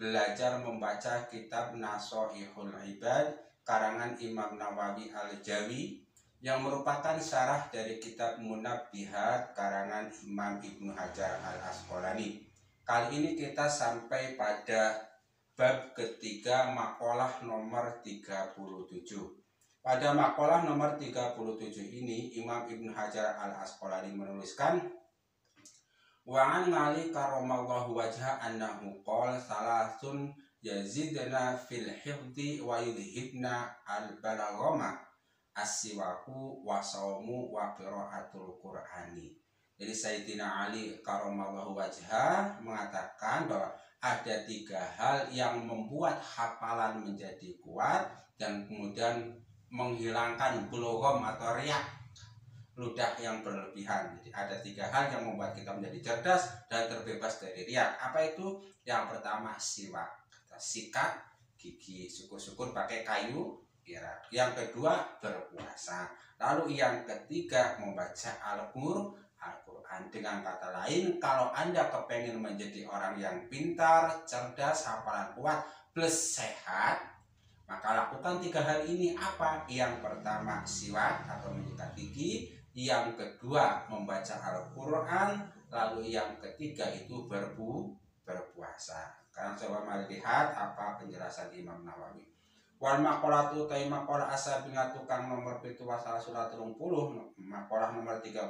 belajar membaca kitab Nasoihul Ibad karangan Imam Nawawi Al-Jawi yang merupakan syarah dari kitab Munabbihat karangan Imam Ibnu Hajar Al-Asqalani. Kali ini kita sampai pada bab ketiga makalah nomor 37. Pada makalah nomor 37 ini Imam Ibnu Hajar Al-Asqalani menuliskan Wa an Malik karamallahu wajha annahu qala salasun yazidna fil hifdi wa yudhibna al balaghama as-siwaku wa saumu wa qiraatul qur'ani. Jadi Sayyidina Ali karamallahu wajah mengatakan bahwa ada tiga hal yang membuat hafalan menjadi kuat dan kemudian menghilangkan bulogom atau riak ludah yang berlebihan. Jadi ada tiga hal yang membuat kita menjadi cerdas dan terbebas dari riak. Apa itu? Yang pertama siwak, sikat gigi, syukur-syukur pakai kayu kira. Yang kedua berpuasa. Lalu yang ketiga membaca Al-Qur'an Al-Quran dengan kata lain kalau anda kepengen menjadi orang yang pintar cerdas hafalan kuat plus sehat maka lakukan tiga hal ini apa yang pertama siwak atau menyikat gigi yang kedua membaca Al-Quran lalu yang ketiga itu berbu berpuasa. Sekarang coba mari lihat apa penjelasan Imam Nawawi. Wal makolatu tay makola asa tukang nomor pitu wasala surat 30 makolah nomor 37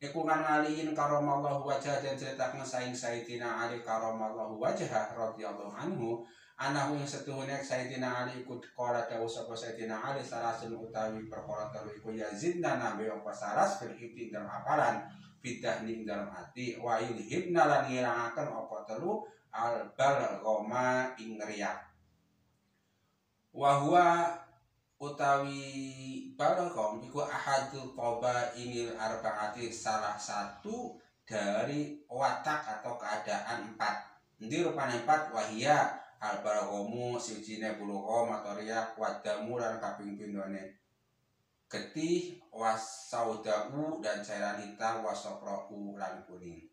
Ikungan ngaliin karomallahu wajah dan ceritakan saing Sayyidina Ali karomallahu wajah radhiyallahu anhu anahu yang setuhnya Sayyidina Ali ikut kola dawu sapa Sayyidina Ali salasun utawi perkara telu iku yazidna nabi apa saras fil dalam apalan bidah ning dalam hati wa yulhibna lan ngirangaken apa telu al balghama ing riya wa huwa utawi balgham iku ahadul toba inil arbaati salah satu dari watak atau keadaan empat. Nanti rupanya empat? Wahia al balghamu sijine bulugham atau riyak wadamu dan kaping pindone getih wasaudau dan cairan hitam wasoproku lan kuning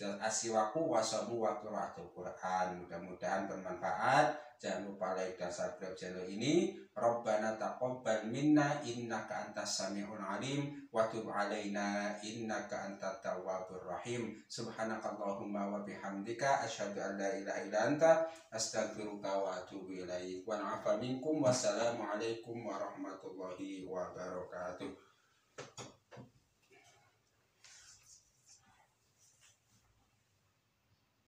asiwaku wasomu wa qiraatul Quran. Mudah-mudahan bermanfaat. Jangan lupa like dan subscribe channel ini. Rabbana taqabbal minna innaka antas samiul alim. Wa tub alaina innaka antat tawwabur rahim. Subhanakallahumma wa bihamdika asyhadu an la ilaha illa anta astaghfiruka wa atubu ilaik. Wa na'afa minkum wassalamu alaikum warahmatullahi wabarakatuh